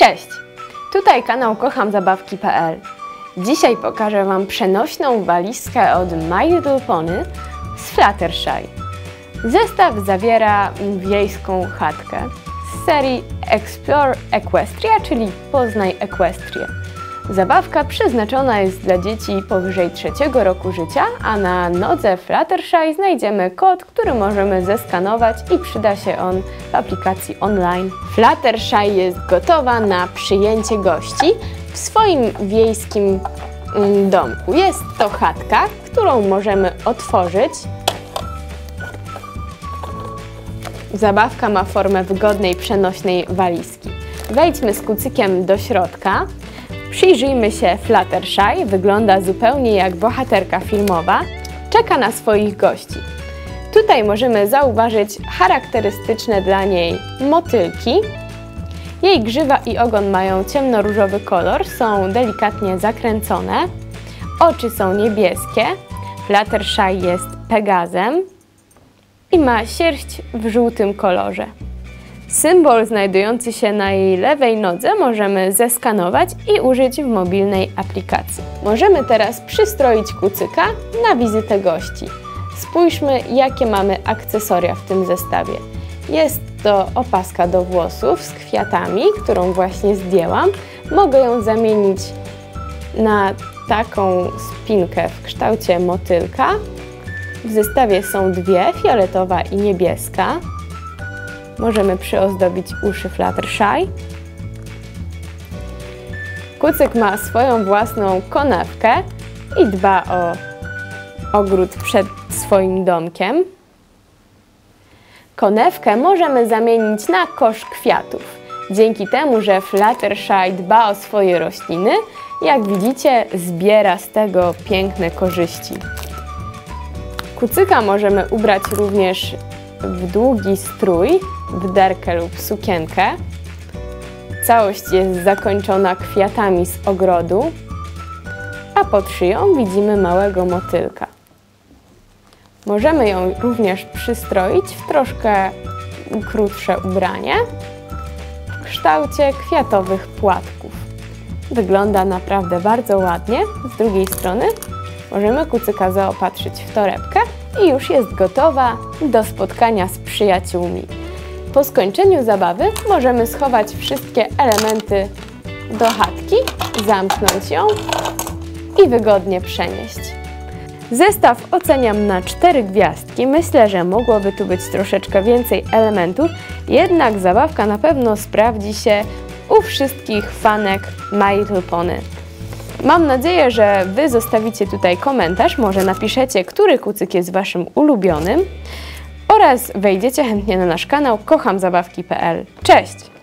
Cześć! Tutaj kanał kochamzabawki.pl Dzisiaj pokażę Wam przenośną walizkę od My Little Pony z Fluttershy. Zestaw zawiera wiejską chatkę z serii Explore Equestria, czyli Poznaj Equestrię. Zabawka przeznaczona jest dla dzieci powyżej trzeciego roku życia, a na nodze Fluttershy znajdziemy kod, który możemy zeskanować i przyda się on w aplikacji online. Fluttershy jest gotowa na przyjęcie gości w swoim wiejskim mm, domku. Jest to chatka, którą możemy otworzyć. Zabawka ma formę wygodnej, przenośnej walizki. Wejdźmy z kucykiem do środka. Przyjrzyjmy się Fluttershy, wygląda zupełnie jak bohaterka filmowa. Czeka na swoich gości. Tutaj możemy zauważyć charakterystyczne dla niej motylki. Jej grzywa i ogon mają ciemnoróżowy kolor, są delikatnie zakręcone. Oczy są niebieskie. Fluttershy jest Pegazem i ma sierść w żółtym kolorze. Symbol znajdujący się na jej lewej nodze możemy zeskanować i użyć w mobilnej aplikacji. Możemy teraz przystroić kucyka na wizytę gości. Spójrzmy, jakie mamy akcesoria w tym zestawie. Jest to opaska do włosów z kwiatami, którą właśnie zdjęłam. Mogę ją zamienić na taką spinkę w kształcie motylka. W zestawie są dwie, fioletowa i niebieska. Możemy przyozdobić uszy Fluttershy. Kucyk ma swoją własną konewkę i dba o ogród przed swoim domkiem. Konewkę możemy zamienić na kosz kwiatów. Dzięki temu, że Fluttershy dba o swoje rośliny, jak widzicie, zbiera z tego piękne korzyści. Kucyka możemy ubrać również w długi strój, w derkę lub sukienkę. Całość jest zakończona kwiatami z ogrodu, a pod szyją widzimy małego motylka. Możemy ją również przystroić w troszkę krótsze ubranie w kształcie kwiatowych płatków. Wygląda naprawdę bardzo ładnie. Z drugiej strony możemy kucyka zaopatrzyć w torebkę i już jest gotowa do spotkania z przyjaciółmi. Po skończeniu zabawy możemy schować wszystkie elementy do chatki, zamknąć ją i wygodnie przenieść. Zestaw oceniam na 4 gwiazdki. Myślę, że mogłoby tu być troszeczkę więcej elementów, jednak zabawka na pewno sprawdzi się u wszystkich fanek My Little Pony. Mam nadzieję, że Wy zostawicie tutaj komentarz, może napiszecie, który kucyk jest Waszym ulubionym oraz wejdziecie chętnie na nasz kanał kochamzabawki.pl. Cześć!